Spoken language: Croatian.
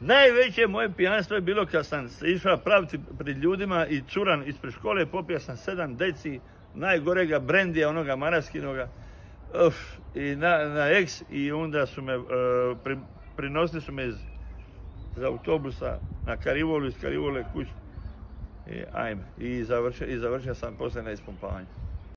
Najveće moje pijanstvo je bilo kad sam se išao praviti pred ljudima i curan ispred škole, popio sam sedam deci najgorega brendija, onoga maraskinoga, uf, i na, na eks, i onda su me, uh, pri, prinosili su me iz, autobusa na Karivolu, iz Karivole kuću. I, ajme, i završio, i završio sam poslije na ispumpavanju.